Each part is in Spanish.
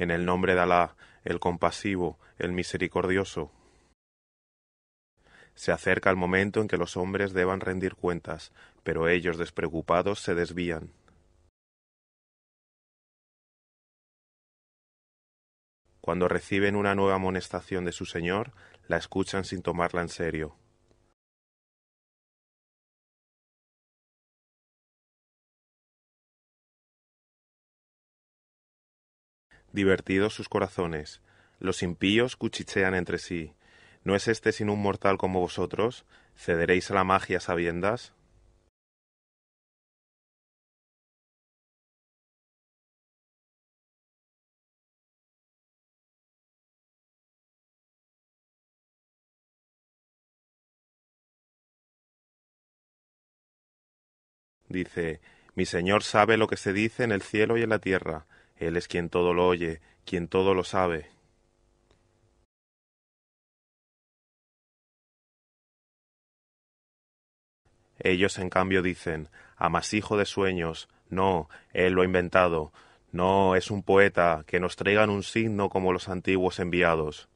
En el nombre de Alá, el compasivo, el misericordioso. Se acerca el momento en que los hombres deban rendir cuentas, pero ellos despreocupados se desvían. Cuando reciben una nueva amonestación de su Señor, la escuchan sin tomarla en serio. Divertidos sus corazones, los impíos cuchichean entre sí. ¿No es este sin un mortal como vosotros? ¿Cederéis a la magia sabiendas? Dice, Mi Señor sabe lo que se dice en el cielo y en la tierra. Él es quien todo lo oye, quien todo lo sabe. Ellos en cambio dicen, amasijo de sueños, no, él lo ha inventado, no, es un poeta, que nos traigan un signo como los antiguos enviados.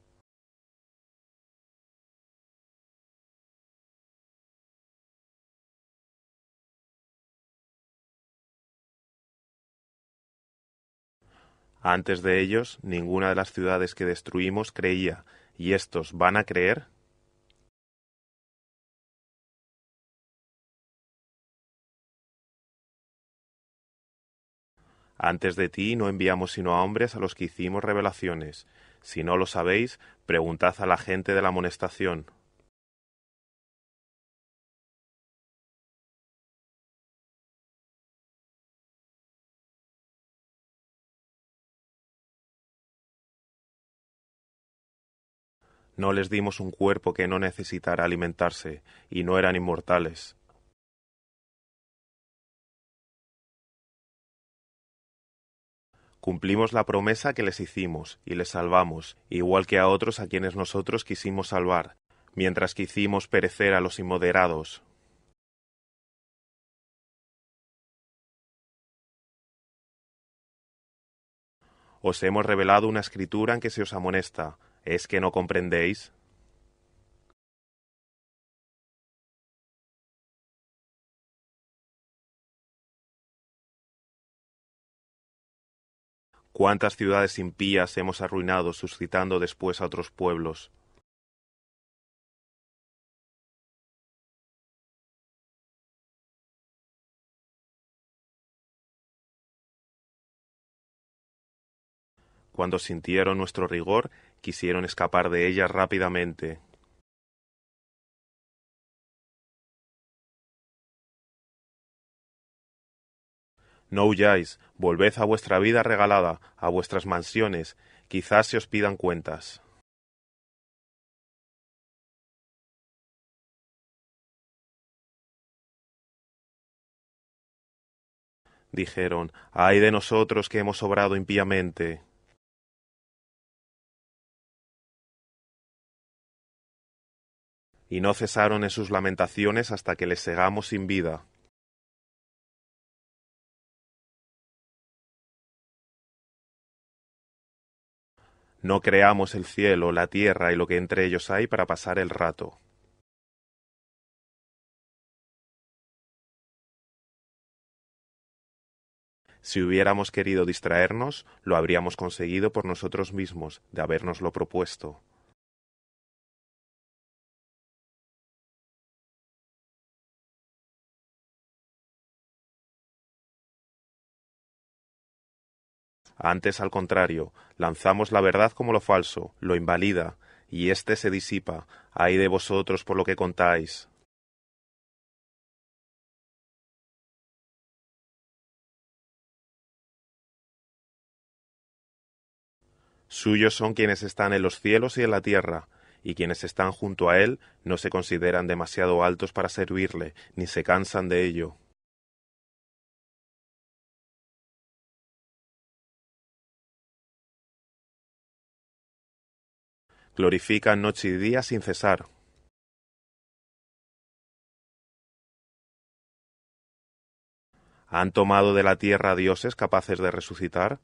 Antes de ellos, ninguna de las ciudades que destruimos creía, ¿y estos van a creer? Antes de ti no enviamos sino a hombres a los que hicimos revelaciones. Si no lo sabéis, preguntad a la gente de la amonestación. No les dimos un cuerpo que no necesitara alimentarse, y no eran inmortales. Cumplimos la promesa que les hicimos, y les salvamos, igual que a otros a quienes nosotros quisimos salvar, mientras que hicimos perecer a los inmoderados. Os hemos revelado una escritura en que se os amonesta, ¿Es que no comprendéis? ¿Cuántas ciudades impías hemos arruinado suscitando después a otros pueblos? Cuando sintieron nuestro rigor, quisieron escapar de ellas rápidamente. No huyáis, volved a vuestra vida regalada, a vuestras mansiones, quizás se os pidan cuentas. Dijeron, ay de nosotros que hemos obrado impíamente. Y no cesaron en sus lamentaciones hasta que les cegamos sin vida. No creamos el cielo, la tierra y lo que entre ellos hay para pasar el rato. Si hubiéramos querido distraernos, lo habríamos conseguido por nosotros mismos, de habernoslo propuesto. Antes, al contrario, lanzamos la verdad como lo falso, lo invalida, y éste se disipa. Ay de vosotros por lo que contáis. Suyos son quienes están en los cielos y en la tierra, y quienes están junto a él no se consideran demasiado altos para servirle, ni se cansan de ello. Glorifica noche y día sin cesar. ¿Han tomado de la tierra dioses capaces de resucitar?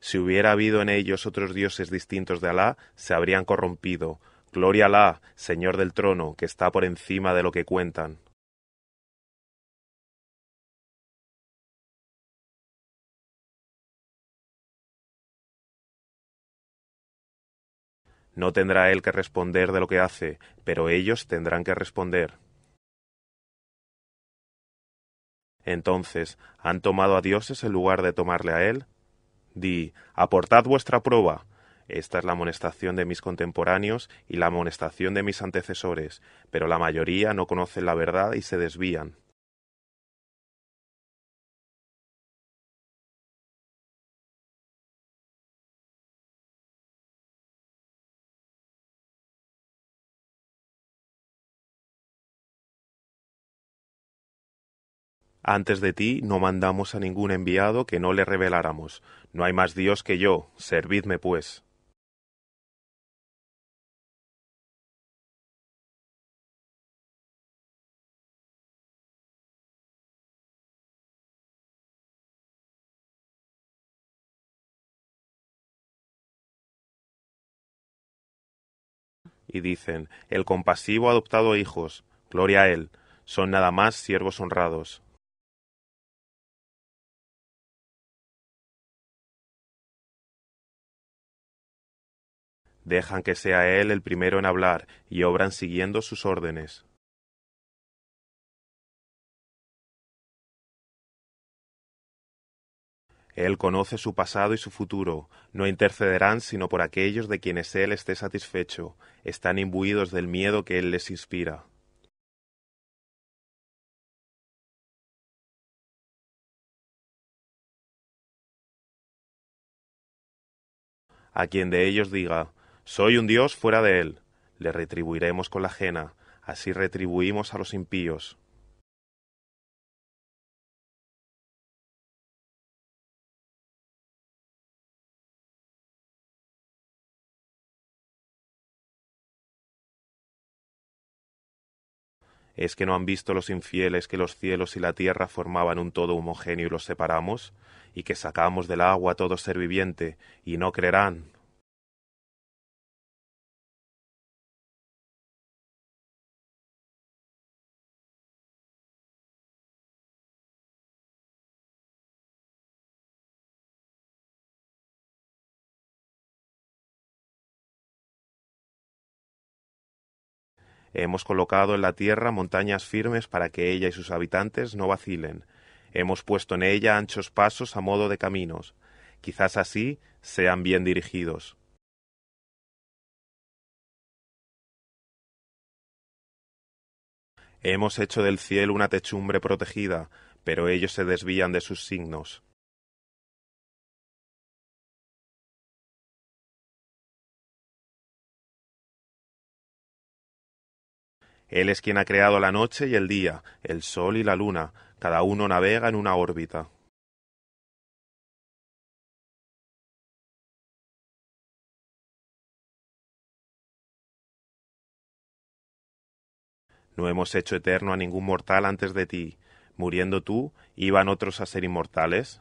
Si hubiera habido en ellos otros dioses distintos de Alá, se habrían corrompido. Gloria a Alá, Señor del trono, que está por encima de lo que cuentan. No tendrá él que responder de lo que hace, pero ellos tendrán que responder. Entonces, ¿han tomado a dioses en lugar de tomarle a él? Di, aportad vuestra prueba. Esta es la amonestación de mis contemporáneos y la amonestación de mis antecesores, pero la mayoría no conocen la verdad y se desvían. Antes de ti no mandamos a ningún enviado que no le reveláramos. No hay más Dios que yo, servidme pues. Y dicen, el compasivo ha adoptado hijos, gloria a él, son nada más siervos honrados. Dejan que sea él el primero en hablar y obran siguiendo sus órdenes. Él conoce su pasado y su futuro, no intercederán sino por aquellos de quienes Él esté satisfecho, están imbuidos del miedo que Él les inspira. A quien de ellos diga, soy un Dios fuera de él. Le retribuiremos con la ajena, así retribuimos a los impíos. ¿Es que no han visto los infieles que los cielos y la tierra formaban un todo homogéneo y los separamos? y que sacamos del agua todo ser viviente, y no creerán, Hemos colocado en la tierra montañas firmes para que ella y sus habitantes no vacilen. Hemos puesto en ella anchos pasos a modo de caminos. Quizás así sean bien dirigidos. Hemos hecho del cielo una techumbre protegida, pero ellos se desvían de sus signos. Él es quien ha creado la noche y el día, el sol y la luna, cada uno navega en una órbita. No hemos hecho eterno a ningún mortal antes de ti. Muriendo tú, ¿iban otros a ser inmortales?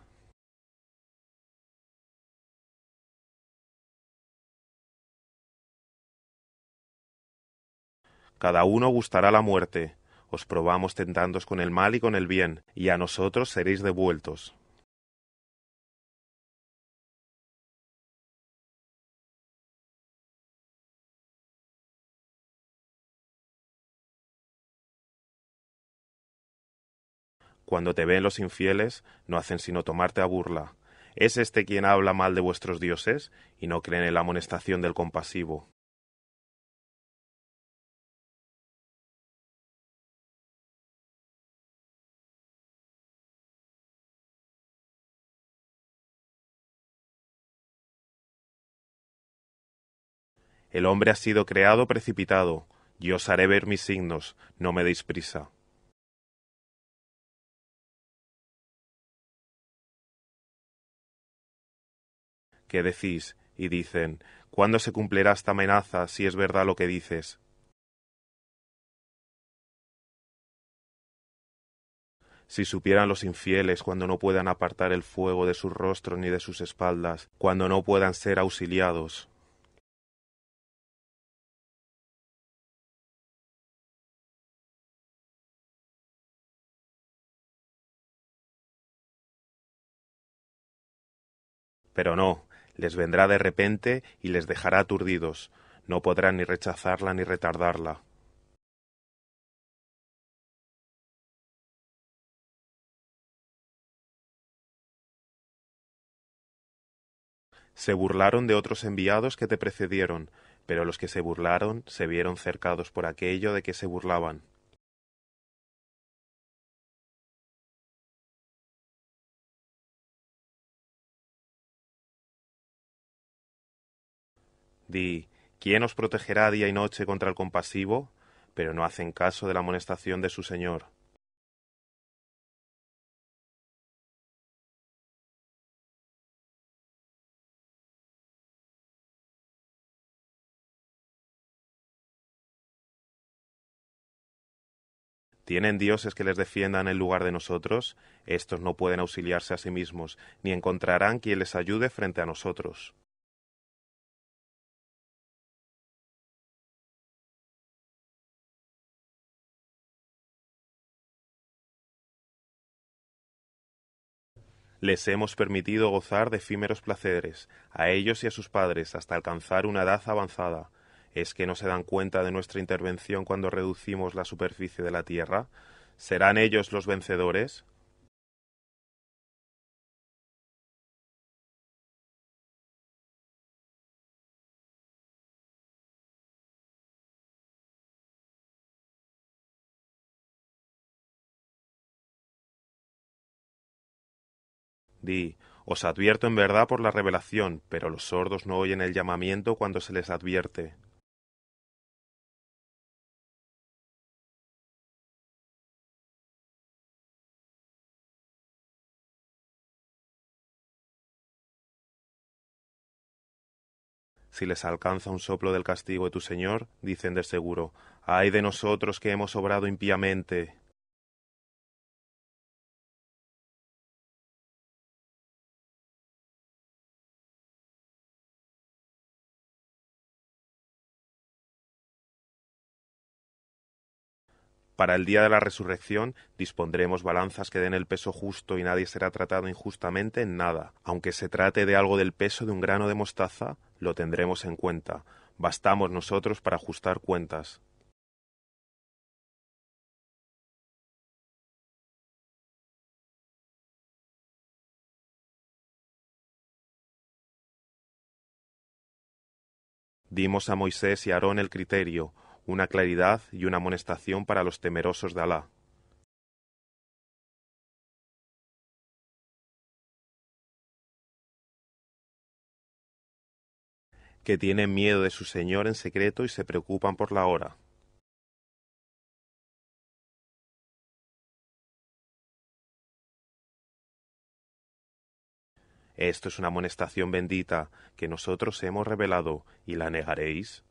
Cada uno gustará la muerte. Os probamos tentándos con el mal y con el bien, y a nosotros seréis devueltos. Cuando te ven los infieles, no hacen sino tomarte a burla. ¿Es este quien habla mal de vuestros dioses y no creen en la amonestación del compasivo? El hombre ha sido creado precipitado. Yo os haré ver mis signos, no me deis prisa. ¿Qué decís? Y dicen, ¿cuándo se cumplirá esta amenaza si es verdad lo que dices? Si supieran los infieles cuando no puedan apartar el fuego de sus rostros ni de sus espaldas, cuando no puedan ser auxiliados. Pero no, les vendrá de repente y les dejará aturdidos, no podrán ni rechazarla ni retardarla. Se burlaron de otros enviados que te precedieron, pero los que se burlaron se vieron cercados por aquello de que se burlaban. Di, ¿quién os protegerá día y noche contra el compasivo? Pero no hacen caso de la amonestación de su Señor. ¿Tienen dioses que les defiendan en lugar de nosotros? Estos no pueden auxiliarse a sí mismos, ni encontrarán quien les ayude frente a nosotros. Les hemos permitido gozar de efímeros placeres, a ellos y a sus padres, hasta alcanzar una edad avanzada. ¿Es que no se dan cuenta de nuestra intervención cuando reducimos la superficie de la tierra? ¿Serán ellos los vencedores? Di, os advierto en verdad por la revelación, pero los sordos no oyen el llamamiento cuando se les advierte. Si les alcanza un soplo del castigo de tu Señor, dicen de seguro, ay de nosotros que hemos obrado impíamente. Para el día de la resurrección dispondremos balanzas que den el peso justo y nadie será tratado injustamente en nada. Aunque se trate de algo del peso de un grano de mostaza, lo tendremos en cuenta. Bastamos nosotros para ajustar cuentas. Dimos a Moisés y Aarón el criterio, una claridad y una amonestación para los temerosos de Alá. que tienen miedo de su Señor en secreto y se preocupan por la hora. Esto es una amonestación bendita que nosotros hemos revelado y la negaréis.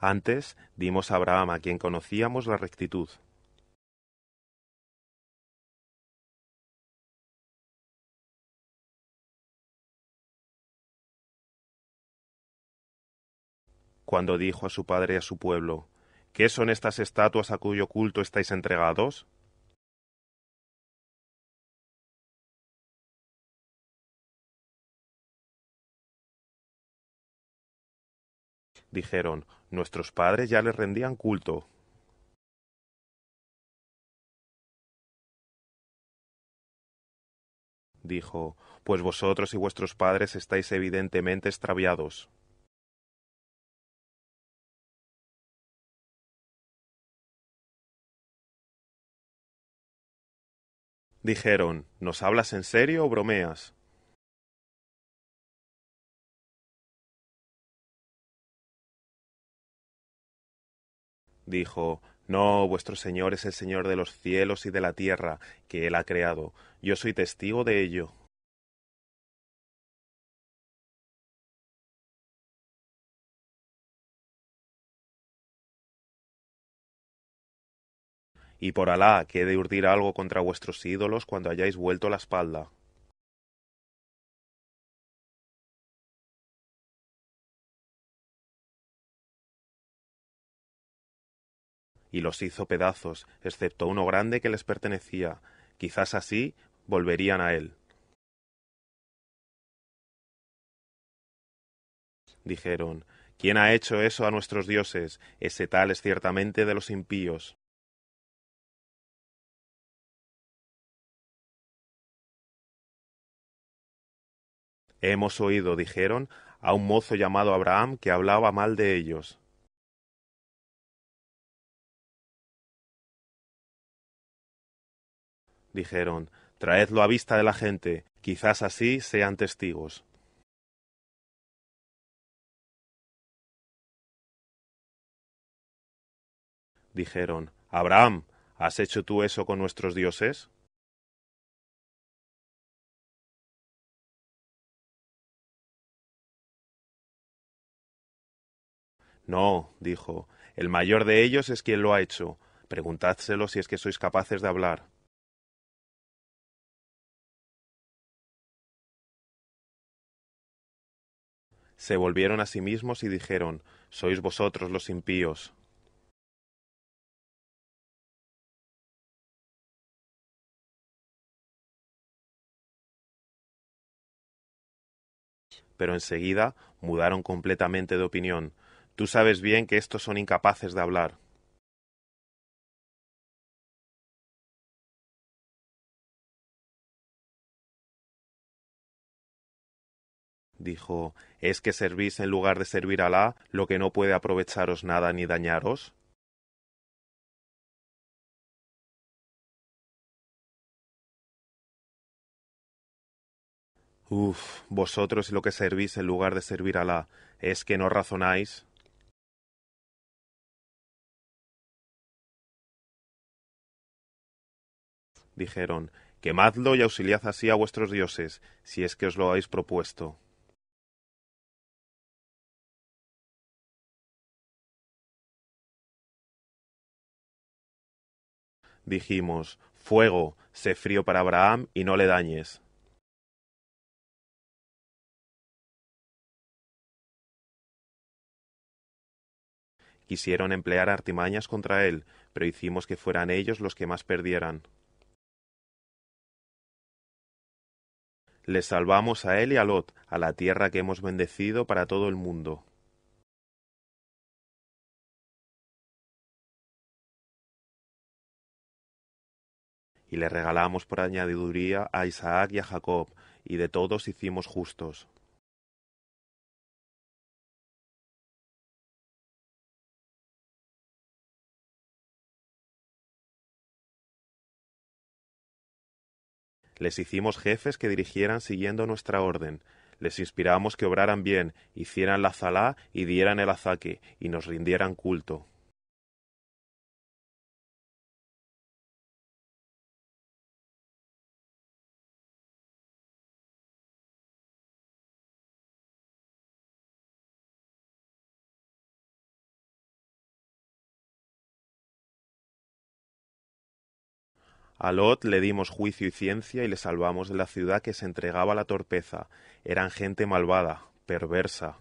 Antes dimos a Abraham a quien conocíamos la rectitud. Cuando dijo a su padre y a su pueblo, ¿Qué son estas estatuas a cuyo culto estáis entregados? Dijeron, Nuestros padres ya les rendían culto. Dijo, Pues vosotros y vuestros padres estáis evidentemente extraviados. Dijeron, ¿nos hablas en serio o bromeas? dijo, No, vuestro Señor es el Señor de los cielos y de la tierra, que Él ha creado. Yo soy testigo de ello. Y por Alá, que he de urdir algo contra vuestros ídolos cuando hayáis vuelto la espalda. Y los hizo pedazos, excepto uno grande que les pertenecía. Quizás así volverían a él. Dijeron, ¿quién ha hecho eso a nuestros dioses? Ese tal es ciertamente de los impíos. Hemos oído, dijeron, a un mozo llamado Abraham que hablaba mal de ellos. Dijeron, traedlo a vista de la gente, quizás así sean testigos. Dijeron, Abraham, ¿has hecho tú eso con nuestros dioses? No, dijo, el mayor de ellos es quien lo ha hecho. Preguntádselo si es que sois capaces de hablar. Se volvieron a sí mismos y dijeron, Sois vosotros los impíos. Pero enseguida mudaron completamente de opinión. Tú sabes bien que estos son incapaces de hablar. Dijo, ¿es que servís en lugar de servir a Alá lo que no puede aprovecharos nada ni dañaros? Uf, vosotros lo que servís en lugar de servir a Alá, ¿es que no razonáis? Dijeron, quemadlo y auxiliad así a vuestros dioses, si es que os lo habéis propuesto. Dijimos, Fuego, sé frío para Abraham y no le dañes. Quisieron emplear artimañas contra él, pero hicimos que fueran ellos los que más perdieran. Les salvamos a él y a Lot, a la tierra que hemos bendecido para todo el mundo. Y le regalamos por añadiduría a Isaac y a Jacob, y de todos hicimos justos. Les hicimos jefes que dirigieran siguiendo nuestra orden, les inspiramos que obraran bien, hicieran la zalá y dieran el azaque, y nos rindieran culto. A Lot le dimos juicio y ciencia y le salvamos de la ciudad que se entregaba a la torpeza. Eran gente malvada, perversa.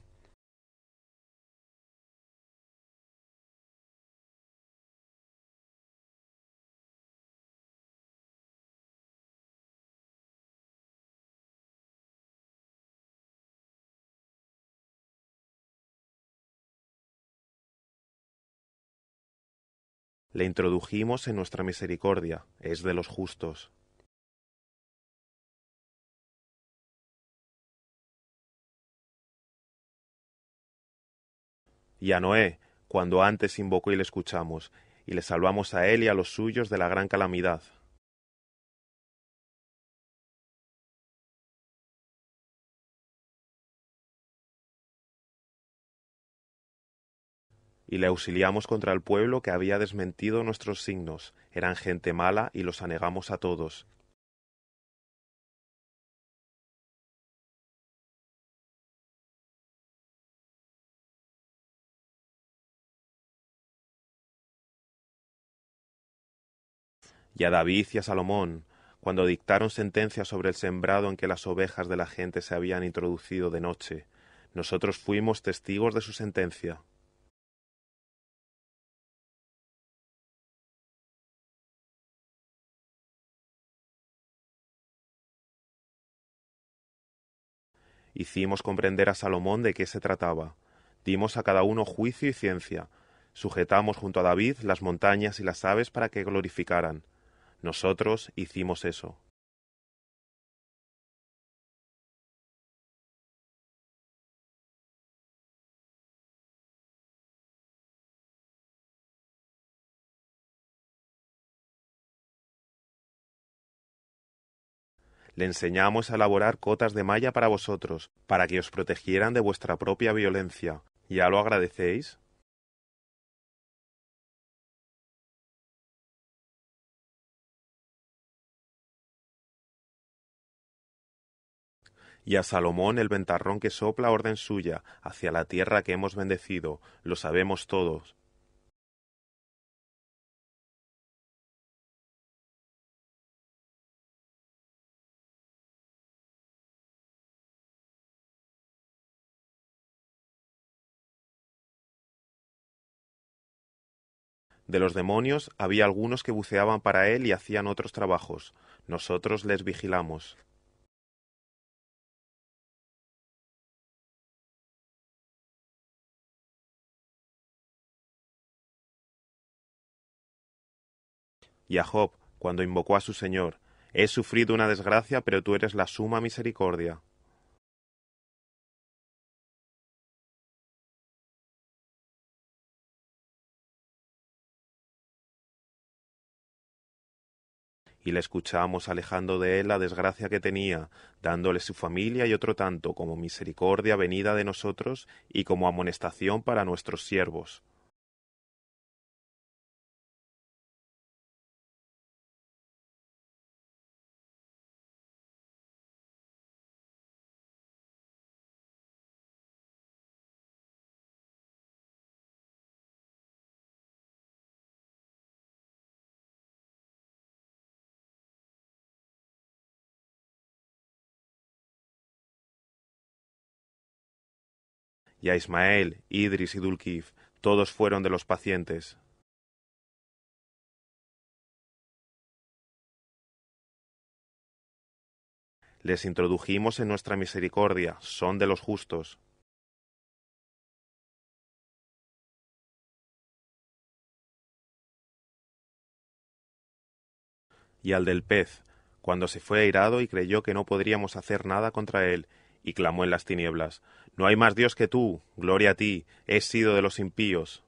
Le introdujimos en nuestra misericordia, es de los justos. Y a Noé, cuando antes invocó y le escuchamos, y le salvamos a él y a los suyos de la gran calamidad. Y le auxiliamos contra el pueblo que había desmentido nuestros signos. Eran gente mala y los anegamos a todos. y a David y a Salomón, cuando dictaron sentencia sobre el sembrado en que las ovejas de la gente se habían introducido de noche, nosotros fuimos testigos de su sentencia. Hicimos comprender a Salomón de qué se trataba. Dimos a cada uno juicio y ciencia. Sujetamos junto a David las montañas y las aves para que glorificaran. Nosotros hicimos eso. Le enseñamos a elaborar cotas de malla para vosotros, para que os protegieran de vuestra propia violencia. ¿Ya lo agradecéis? y a Salomón el ventarrón que sopla orden suya hacia la tierra que hemos bendecido, lo sabemos todos, De los demonios había algunos que buceaban para él y hacían otros trabajos. Nosotros les vigilamos. Y a Job, cuando invocó a su Señor, He sufrido una desgracia, pero tú eres la suma misericordia. Y le escuchamos alejando de él la desgracia que tenía, dándole su familia y otro tanto como misericordia venida de nosotros y como amonestación para nuestros siervos. Y a Ismael, Idris y Dulkif, todos fueron de los pacientes. Les introdujimos en nuestra misericordia, son de los justos. Y al del pez, cuando se fue airado y creyó que no podríamos hacer nada contra él, y clamó en las tinieblas, No hay más Dios que tú, gloria a ti, he sido de los impíos.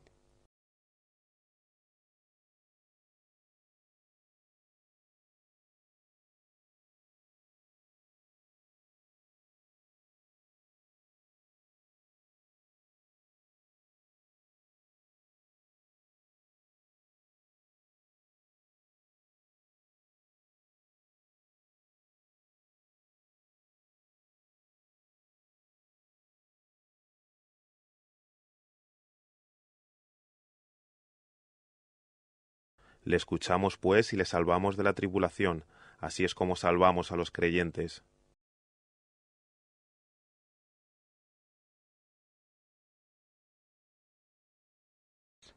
Le escuchamos, pues, y le salvamos de la tribulación, así es como salvamos a los creyentes.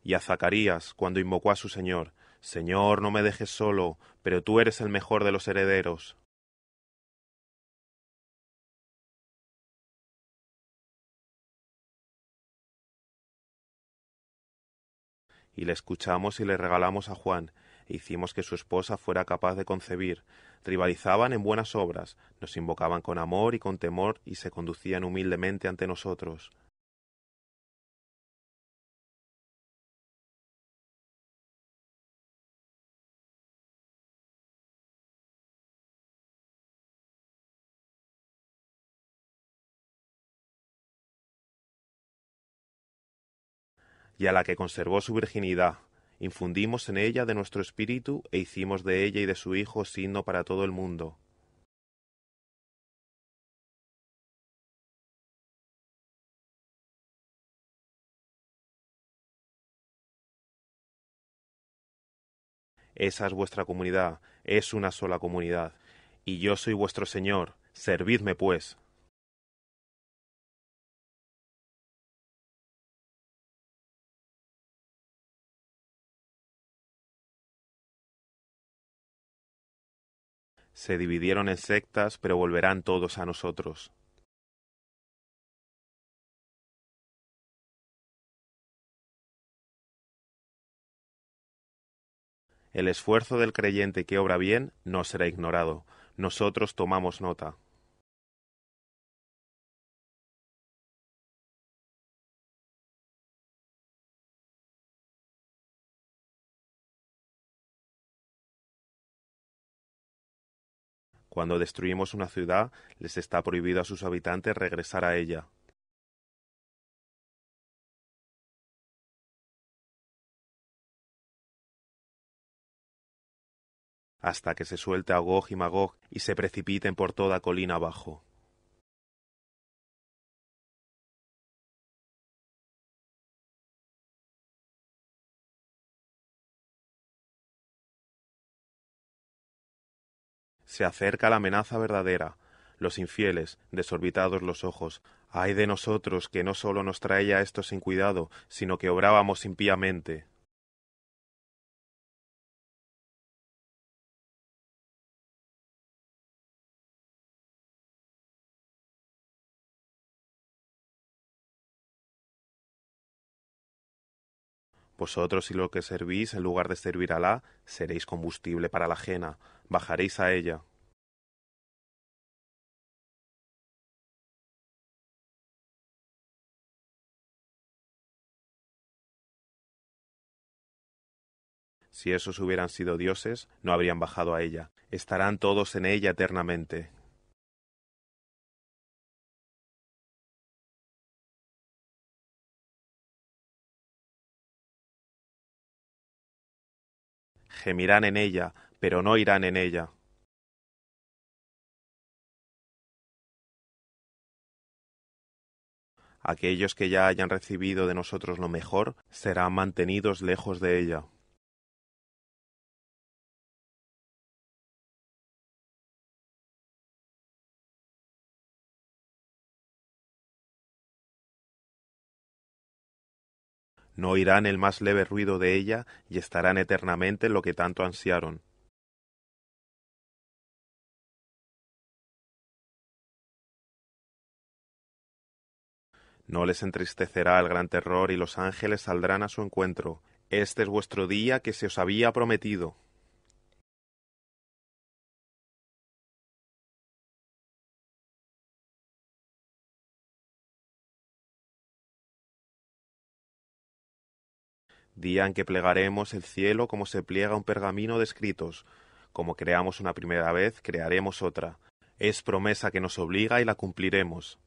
Y a Zacarías, cuando invocó a su Señor, Señor, no me dejes solo, pero tú eres el mejor de los herederos. Y le escuchamos y le regalamos a Juan, e hicimos que su esposa fuera capaz de concebir. Rivalizaban en buenas obras, nos invocaban con amor y con temor y se conducían humildemente ante nosotros. Y a la que conservó su virginidad, infundimos en ella de nuestro espíritu e hicimos de ella y de su Hijo signo para todo el mundo. esa es vuestra comunidad, es una sola comunidad. Y yo soy vuestro Señor, servidme pues. Se dividieron en sectas, pero volverán todos a nosotros. El esfuerzo del creyente que obra bien no será ignorado. Nosotros tomamos nota. Cuando destruimos una ciudad, les está prohibido a sus habitantes regresar a ella. hasta que se suelte a Gog y Magog y se precipiten por toda colina abajo. Se acerca la amenaza verdadera. Los infieles, desorbitados los ojos, ay de nosotros que no sólo nos traía esto sin cuidado, sino que obrábamos impíamente. Vosotros y lo que servís, en lugar de servir a Alá, seréis combustible para la ajena, bajaréis a ella. Si esos hubieran sido dioses, no habrían bajado a ella. Estarán todos en ella eternamente. gemirán en ella, pero no irán en ella. Aquellos que ya hayan recibido de nosotros lo mejor serán mantenidos lejos de ella. no oirán el más leve ruido de ella y estarán eternamente en lo que tanto ansiaron. No les entristecerá el gran terror y los ángeles saldrán a su encuentro. Este es vuestro día que se os había prometido. día en que plegaremos el cielo como se pliega un pergamino de escritos. Como creamos una primera vez, crearemos otra. Es promesa que nos obliga y la cumpliremos.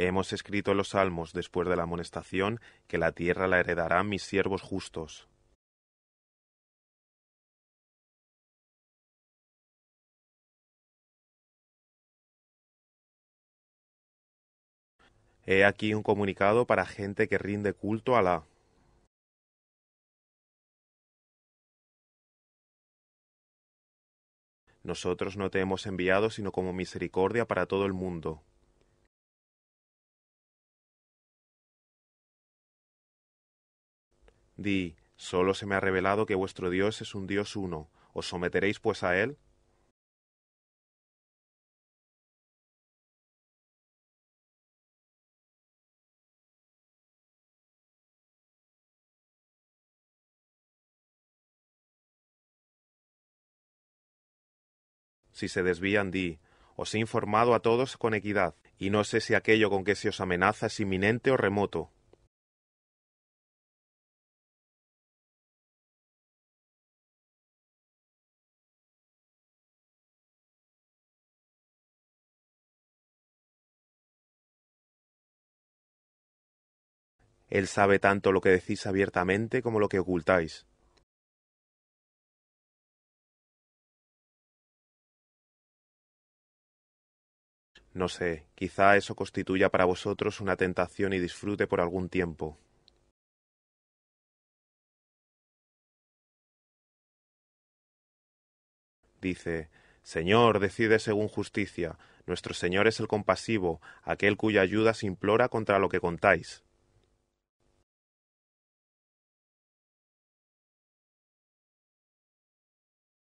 Hemos escrito los salmos después de la amonestación que la tierra la heredarán mis siervos justos. He aquí un comunicado para gente que rinde culto a Alá. Nosotros no te hemos enviado sino como misericordia para todo el mundo. Di, solo se me ha revelado que vuestro Dios es un Dios uno. ¿Os someteréis pues a él? Si se desvían, di, os he informado a todos con equidad, y no sé si aquello con que se os amenaza es inminente o remoto. Él sabe tanto lo que decís abiertamente como lo que ocultáis. No sé, quizá eso constituya para vosotros una tentación y disfrute por algún tiempo. Dice, Señor, decide según justicia. Nuestro Señor es el compasivo, aquel cuya ayuda se implora contra lo que contáis.